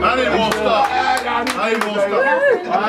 I didn't want to stop. I didn't want to stop.